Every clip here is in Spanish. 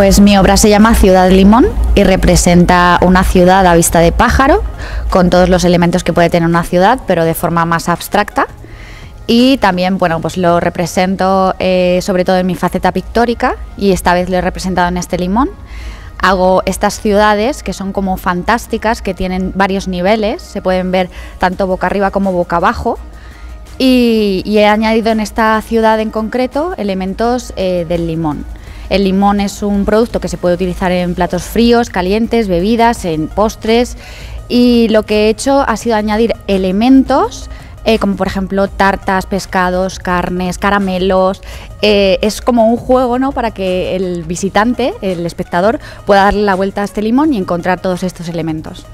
Pues mi obra se llama Ciudad Limón y representa una ciudad a vista de pájaro, con todos los elementos que puede tener una ciudad, pero de forma más abstracta. Y también, bueno, pues lo represento eh, sobre todo en mi faceta pictórica y esta vez lo he representado en este limón. Hago estas ciudades que son como fantásticas, que tienen varios niveles, se pueden ver tanto boca arriba como boca abajo. Y, he añadido en esta ciudad en concreto elementos eh, del limón. El limón es un producto que se puede utilizar en platos fríos, calientes, bebidas, en postres y lo que he hecho ha sido añadir elementos eh, como por ejemplo tartas, pescados, carnes, caramelos. Eh, es como un juego ¿no? para que el visitante, el espectador, pueda darle la vuelta a este limón y encontrar todos estos elementos.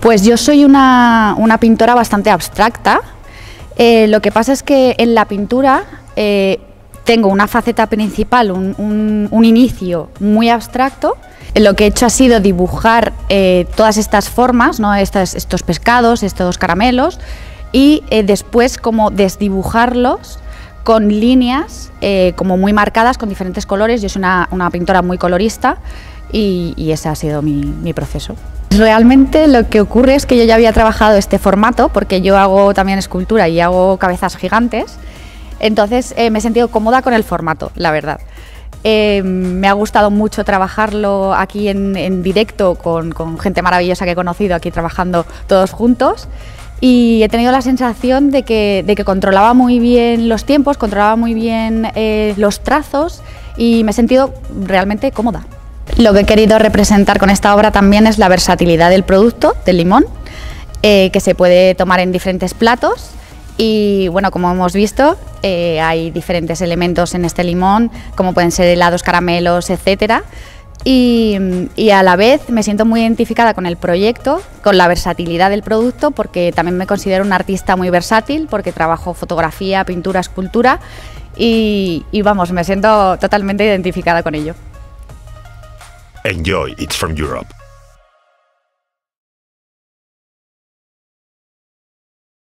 Pues yo soy una, pintora bastante abstracta. Eh, lo que pasa es que en la pintura tengo una faceta principal, un, inicio muy abstracto. Lo que he hecho ha sido dibujar eh, todas estas formas, ¿no? estos pescados, estos caramelos, y eh, después como desdibujarlos con líneas eh, como muy marcadas, con diferentes colores. Yo soy una, pintora muy colorista y, ese ha sido mi proceso. Realmente lo que ocurre es que yo ya había trabajado este formato, porque yo hago también escultura y hago cabezas gigantes, entonces eh, me he sentido cómoda con el formato, la verdad. Eh, me ha gustado mucho trabajarlo aquí en, directo con, gente maravillosa que he conocido aquí trabajando todos juntos y he tenido la sensación de que, controlaba muy bien los tiempos, controlaba muy bien eh, los trazos y me he sentido realmente cómoda. Lo que he querido representar con esta obra también es la versatilidad del producto, del limón, que se puede tomar en diferentes platos y bueno, como hemos visto, eh, hay diferentes elementos en este limón, como pueden ser helados, caramelos, etcétera. Y, a la vez me siento muy identificada con el proyecto, con la versatilidad del producto, porque también me considero una artista muy versátil, porque trabajo fotografía, pintura, escultura y, y vamos, me siento totalmente identificada con ello. Enjoy, it's from Europe.